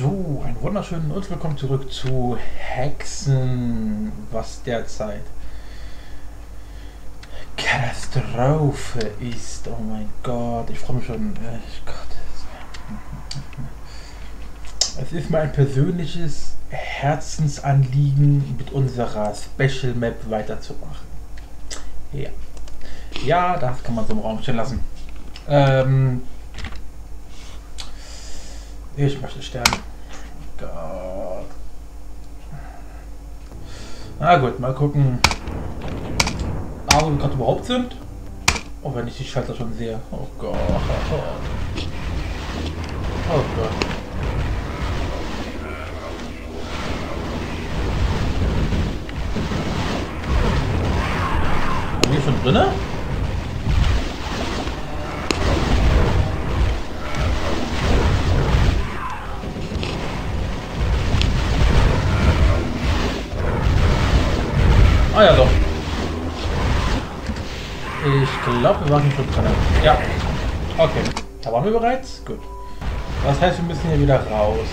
So, einen wunderschönen und willkommen zurück zu Hexen, was derzeit Katastrophe ist. Oh mein Gott, ich freue mich schon. Äh. Es ist mir ein persönliches Herzensanliegen, mit unserer Special Map weiterzumachen. Ja. Ja, das kann man so im Raum stehen lassen. Ähm, ich möchte sterben. Gott. Na gut, mal gucken, A, wo wir gerade überhaupt sind. Oh, wenn ich die Schalter schon sehe. Oh Gott. Oh Gott. Sind wir schon drinnen? Glaube, wir waren schon drin. Ja. Okay. Da waren wir bereits? Gut. Das heißt, wir müssen hier wieder raus.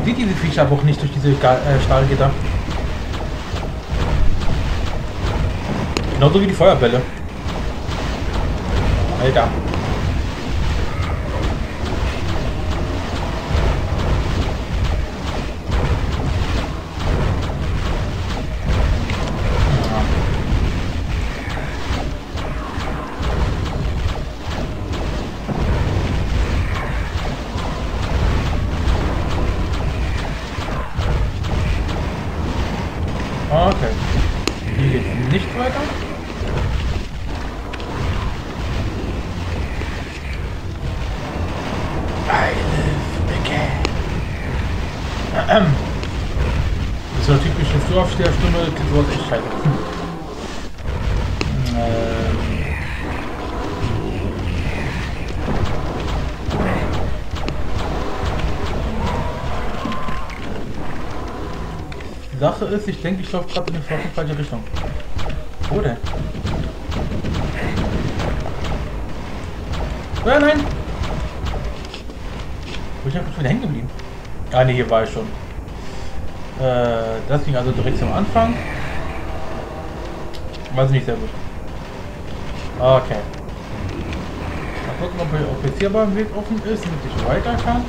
Man sieht diese Viecher aber auch nicht durch diese äh, Stahlgitter. Genauso wie die Feuerbälle. Alter. Ist, ich denke, ich laufe gerade in die falsche Richtung. Wo denn? Ja, nein! Wo ich einfach wieder hängen geblieben? Ah, ne, hier war ich schon. Äh, das ging also direkt zum Anfang. Weiß nicht sehr gut. Okay. Mal gucken, ob, ob jetzt hier ein Weg offen ist, damit ich weiter kann.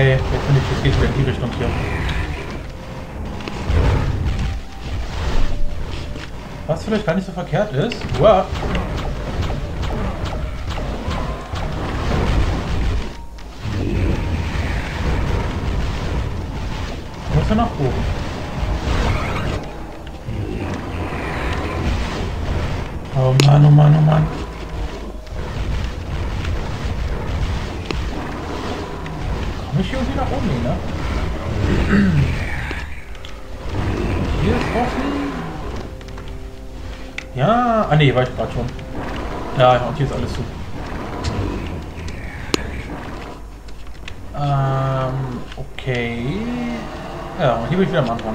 Nee, jetzt bin ich, jetzt geht wieder in die Richtung hier. Was vielleicht gar nicht so verkehrt ist. Wow. Muss er nach oben. Oh Mann, oh Mann, oh Mann. Komme ich irgendwie nach oben, ne? Hier ist offen. Ja, ah ne, war ich gerade schon. Ja, und hier ist alles zu. Ähm, okay. Ja, und hier bin ich wieder am Anfang.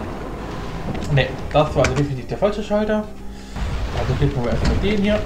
Ne, das war also definitiv der falsche Schalter. Also klicken wir erstmal den hier.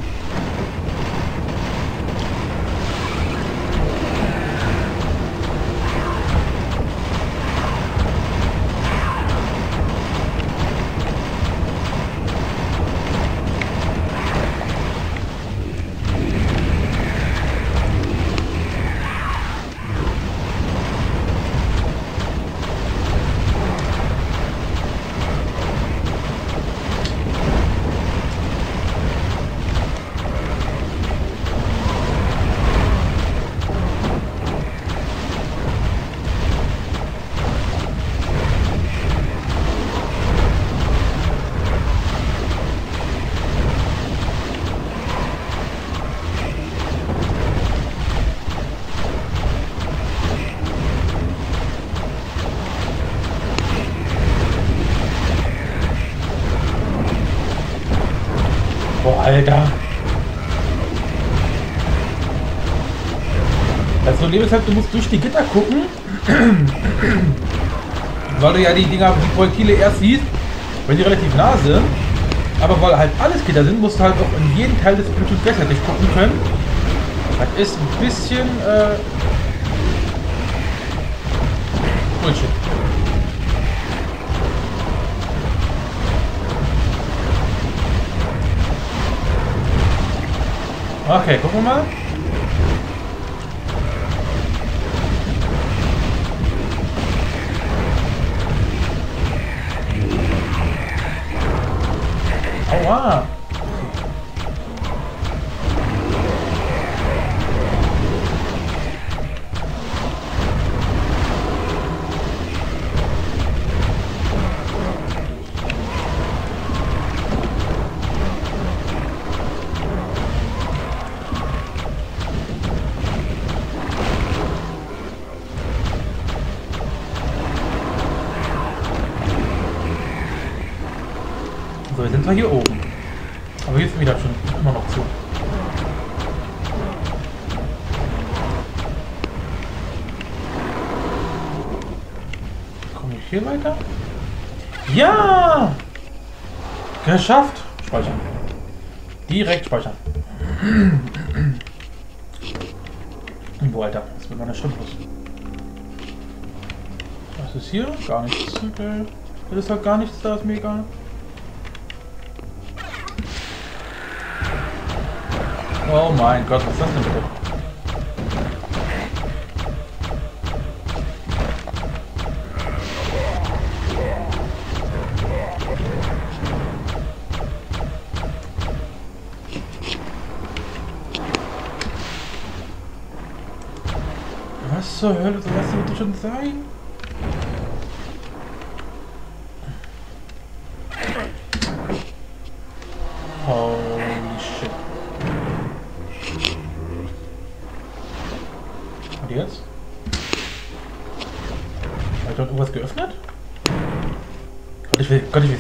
Ist halt, du musst durch die Gitter gucken. weil du ja die Dinger, die Projektile erst siehst, wenn die relativ nah sind. Aber weil halt alles Gitter sind, musst du halt auch in jeden Teil des Bildschirms gleichzeitig gucken können. Das ist ein bisschen äh, Bullshit. Okay, gucken wir mal. So, jetzt sind wir hier oben. Aber ist wieder schon immer noch zu. Komme ich hier weiter? Ja! Geschafft! Speichern. Direkt speichern. Boah, Alter, was ist mit meiner Stimme los? Was ist hier? Gar nichts. Okay. Das ist halt gar nichts da, ist mir egal. Oh mein Gott, was ist das denn bitte? Was zur Hölle soll das bitte schon sein?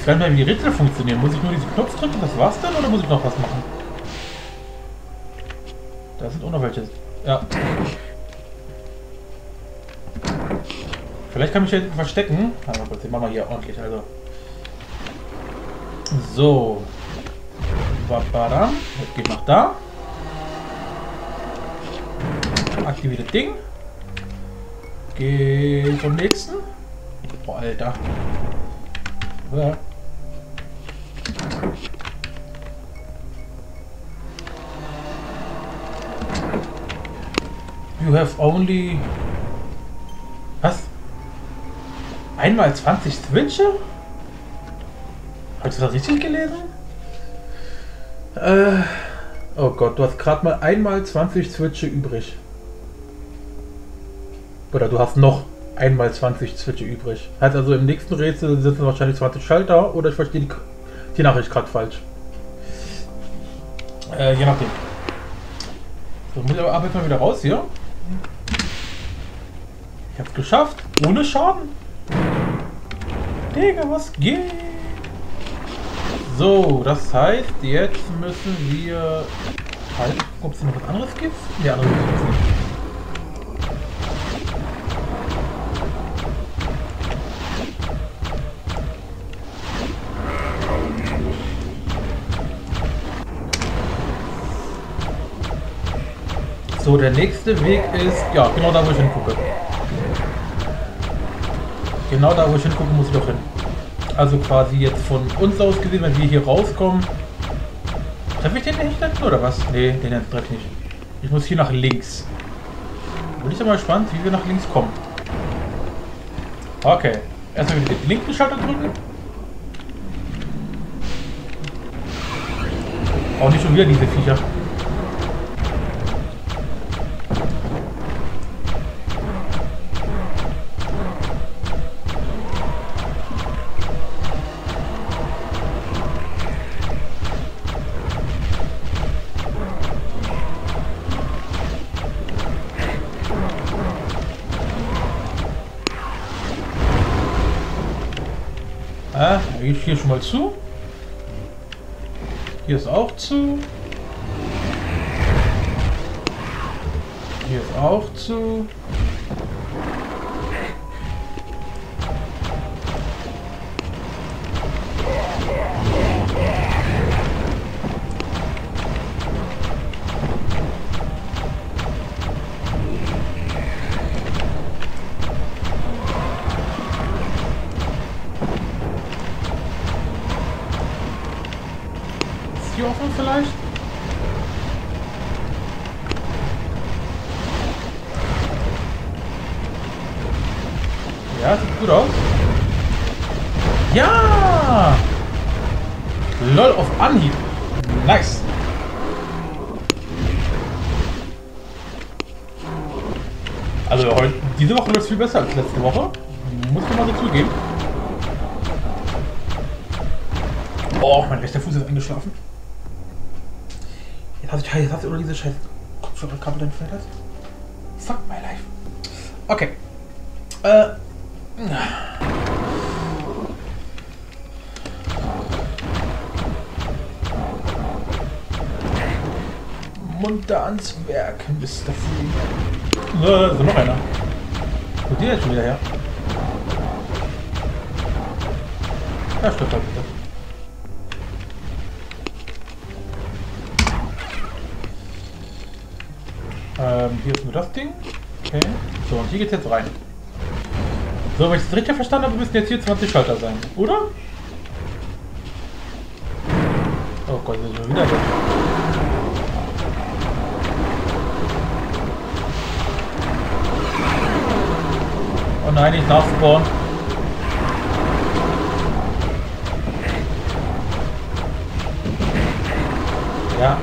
Nicht mehr, wie die Rätsel funktionieren. Muss ich nur diesen Knopf drücken, das war's dann, oder muss ich noch was machen? Da sind auch noch welche. Ja. Vielleicht kann ich hier verstecken. Aber gut, den machen wir hier ordentlich, also. So. Babadam. Jetzt geht nach da. Aktiviere das Ding. Geh zum nächsten. Boah, Alter. Ja. You have only... Was? Einmal 20 Switche? Hast du das richtig gelesen? Äh... Oh Gott, du hast gerade mal einmal 20 Switche übrig. Oder du hast noch einmal 20 Switche übrig. Heißt also im nächsten Rätsel sitzen wahrscheinlich 20 Schalter oder ich verstehe die, die Nachricht gerade falsch. Äh, je nachdem. So, muss ich aber ab jetzt mal wieder raus hier. Ich hab's geschafft. Ohne Schaden. Digga, was geht? So, das heißt, jetzt müssen wir... Halt, ob es noch was anderes gibt? Ja, anderes gibt es nicht. So, der nächste Weg ist, ja, genau da, wo ich hingucke. Genau da, wo ich hingucke, muss ich doch hin. Also quasi jetzt von uns aus gesehen, wenn wir hier rauskommen. Treffe ich den nicht dann, oder was? Nee, den treffe ich nicht. Ich muss hier nach links. Bin ich mal gespannt, wie wir nach links kommen. Okay. Erstmal wieder den linken Schalter drücken. Auch nicht schon wieder diese Viecher. Ich hier schon mal zu. Hier ist auch zu. Hier ist auch zu. Die offen vielleicht? Ja, sieht gut aus. Ja! LOL auf Anhieb. Nice. Also heute, diese Woche es viel besser als letzte Woche. Muss ich mal so zugeben. Oh, mein rechter Fuß ist eingeschlafen. Hast du, jetzt hast du oder diese scheiß Kopfhörerkabel entfernt hast. Fuck my life. Okay. Äh. Munter ans Werk, Mr. Free. Äh, ist noch einer. Wo die jetzt schon wieder her? Ja, stimmt bitte. Ähm, hier ist nur das Ding. Okay. So, und hier geht's jetzt rein. So, wenn ich das richtig verstanden habe, müssten jetzt hier 20 Schalter sein, oder? Oh Gott, wir sind schon wieder weg. Oh nein, nicht nachspawnen. Ja.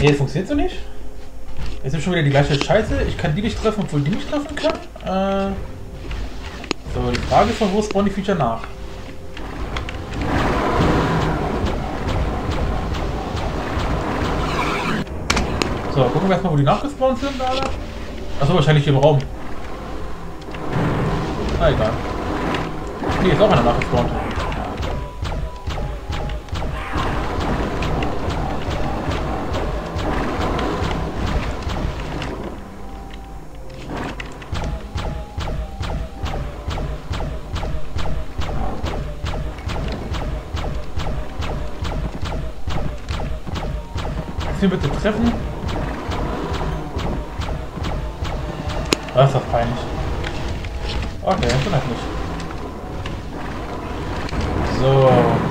Nee, das funktioniert so nicht. Jetzt ist schon wieder die gleiche Scheiße. Ich kann die nicht treffen, obwohl die mich treffen kann. Äh so, die Frage ist von wo spawnen die Feature nach? So, gucken wir erstmal, wo die nachgespawnt sind, Alter. Achso, wahrscheinlich hier im Raum. Na egal. Nee, ist auch einer nachgespawnt. Ihn bitte treffen? Das ist doch peinlich. Okay, halt nicht. So.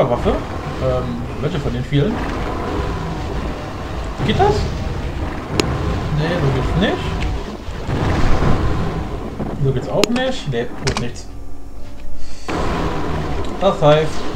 Superwaffe. Ähm, welche von den vielen? Geht das? Nee, so geht's nicht. So geht's auch nicht. Nee, gut nichts. Das heißt,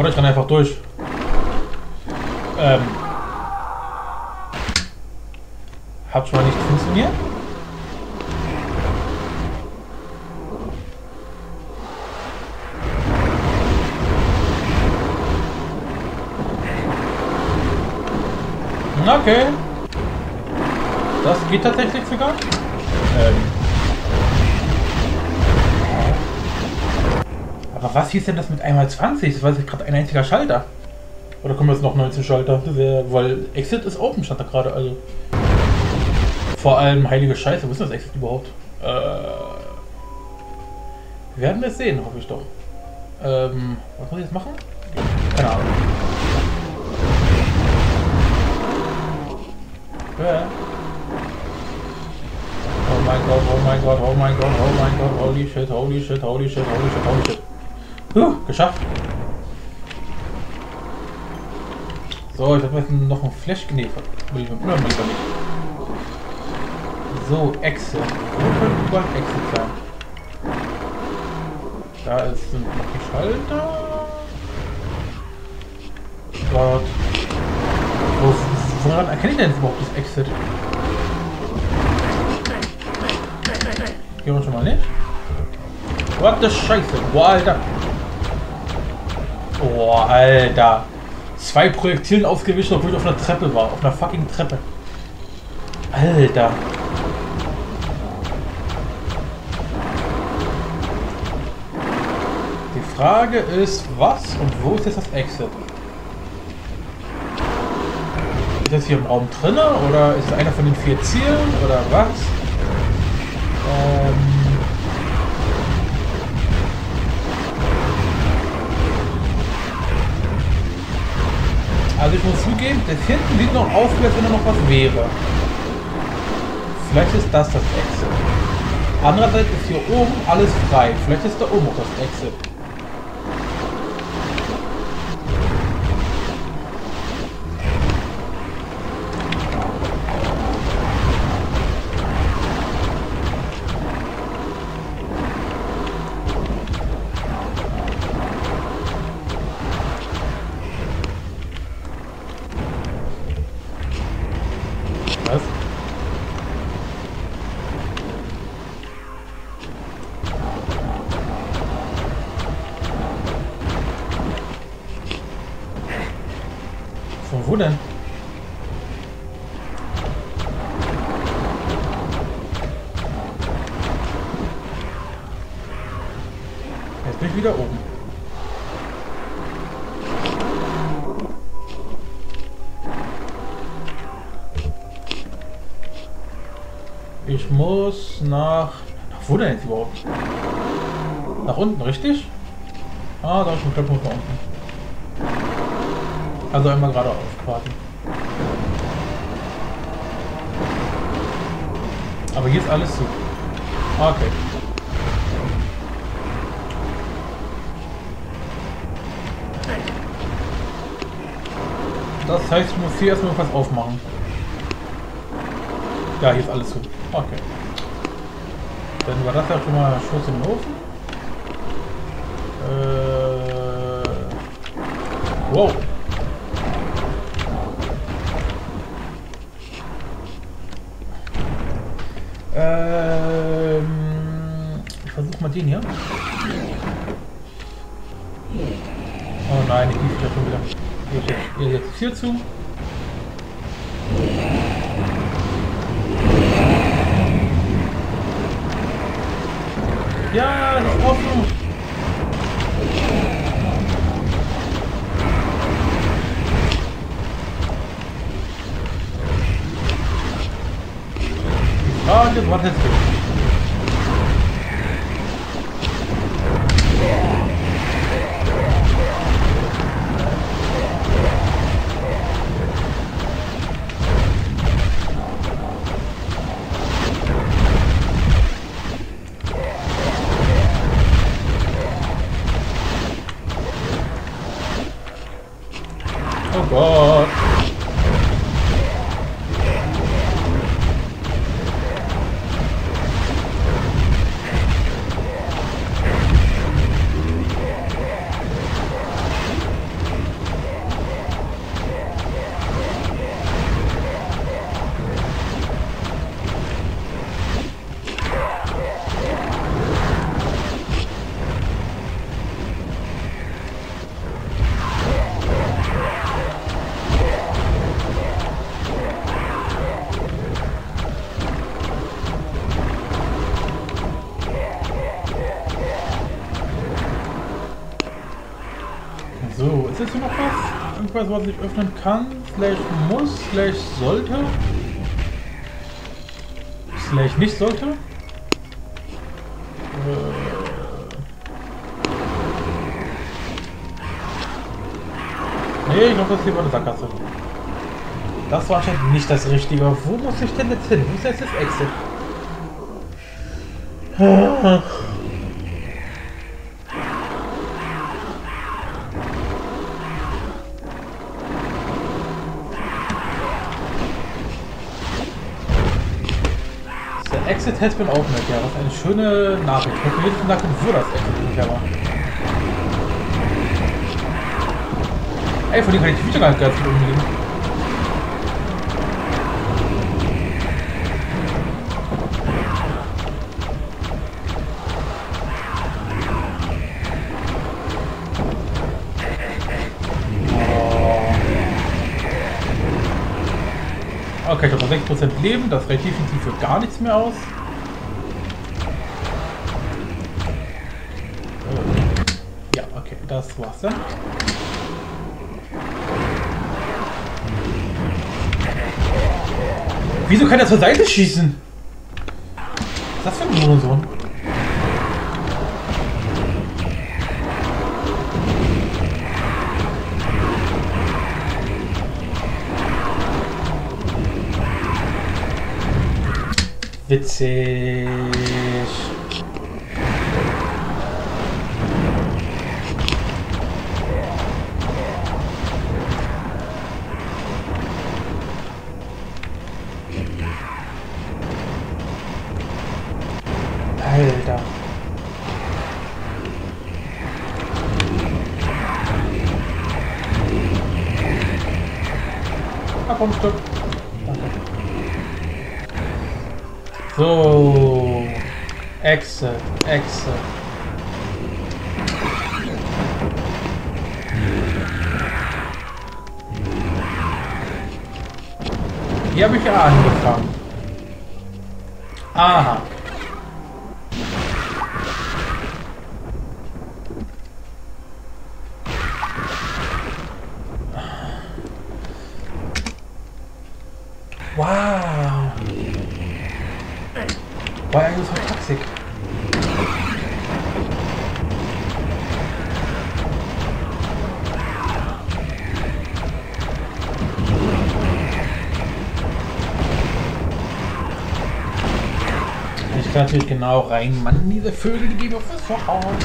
Oder ich renne einfach was hieß denn das mit einmal 20? Das war jetzt gerade ein einziger Schalter. Oder kommen jetzt noch 19 Schalter? Weil Exit ist open, stand da gerade. Also. Vor allem heilige Scheiße. Wo ist das Exit überhaupt? Äh. Wir werden es sehen, hoffe ich doch. Ähm. Was muss ich jetzt machen? Keine Ahnung. Äh. Oh mein Gott, oh mein Gott, oh mein Gott, oh mein Gott, holy shit, holy shit, holy shit, holy shit, holy shit. Huh, geschafft. So, ich habe jetzt noch ein Flash genäht. So, Exit. Wo könnte überall Exit sein? Da ist, die Schalter. Gott. Wo, woran erkenne ich denn überhaupt das Exit? Gehen wir schon mal nicht? What the Scheiße? Boah, Alter. Boah, Alter. Zwei Projektilen ausgewischt, obwohl ich auf einer Treppe war. Auf einer fucking Treppe. Alter. Die Frage ist, was und wo ist jetzt das Exit? Ist das hier im Raum drinne oder ist es einer von den vier Zielen oder was? Also ich muss zugeben, das hinten sieht noch aus, als wenn da noch was wäre. Vielleicht ist das das Exit. Andererseits ist hier oben alles frei. Vielleicht ist da oben auch das Exit. Ich muss nach... Wo denn jetzt überhaupt? Nach unten, richtig? Ah, da ist ein Knopf nach unten. Also einmal geradeaus quasi. Aber hier ist alles zu. Okay. Das heißt, ich muss hier erstmal was aufmachen. Ja, hier ist alles zu. Okay. Dann war das ja schon mal Schuss den Ofen. Äh, wow. Ähm, ich versuche mal den hier. Oh nein, ich lief wieder schon wieder. Hier, jetzt hier zu. Ja, das ist offen. just what has been. Oh God. Irgendwas, was ich öffnen kann? Vielleicht muss, vielleicht sollte? Vielleicht nicht sollte? Äh nee, ich glaube, das hier war eine Sackgasse. Das war anscheinend nicht das Richtige. Wo muss ich denn jetzt hin? Wo ist jetzt das Exit? Exit has been opened. Ja, was eine schöne Nachricht. Ich hätte jedes Nacken, wo das nicht war. Ey, von dem kann ich nicht ganz gut umgehen. Okay, ich habe noch 6% Leben, das reicht definitiv für gar nichts mehr aus. Das dann. Wieso kann er zur Seite schießen? Was ist das für ein Monoson? Witzig. Alter. Ah, komm, stopp. So. Exit, exit. Hier habe ich ja angefangen. Aha. Kann natürlich genau rein. Mann, diese Vögel, die geben auf das Verhauen.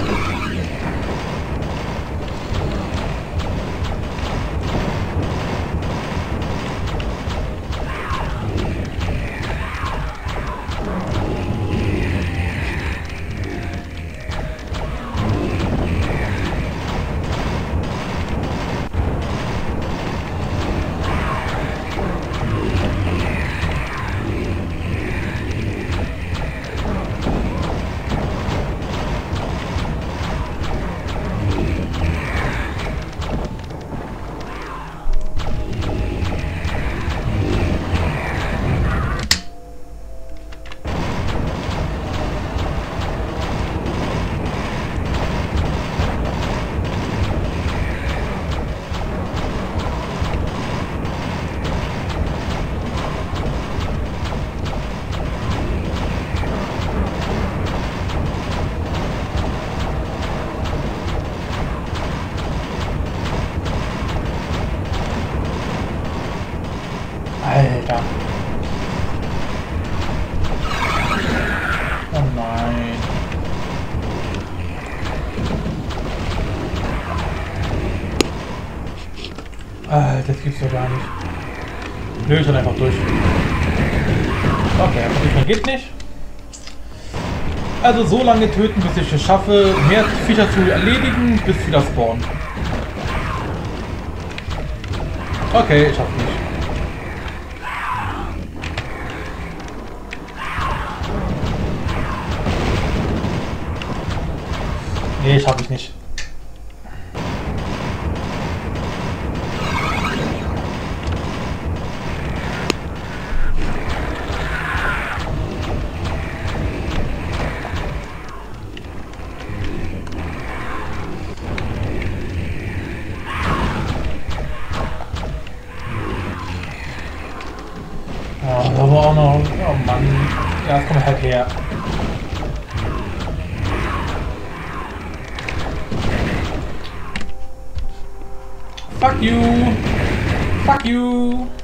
Gibt's doch gar nicht. Nö, ich dann einfach durch. Okay, einfach geht nicht. Also so lange töten, bis ich es schaffe, mehr Viecher zu erledigen, bis wieder spawnen. Okay, ich schaff's nicht. Nee, schaffe ich nicht. Fuck you! Fuck you!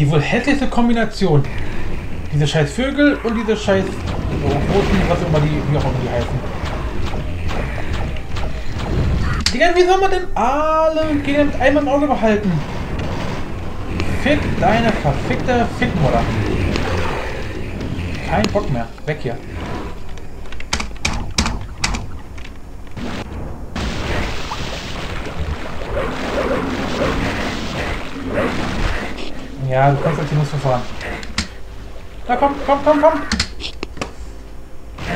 Die wohl hässlichste Kombination. Diese scheiß Vögel und diese scheiß roten, was immer die, wie auch immer die heißen. Digga, wie soll man denn alle Gegner mit einmal im Auge behalten? Fick deine verfickte Fickmutter. Kein Bock mehr. Weg hier. Ja, du kannst nur verfahren. Na komm, komm, komm, komm.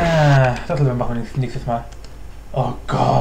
Ah, das machen wir nächstes Mal. Oh Gott.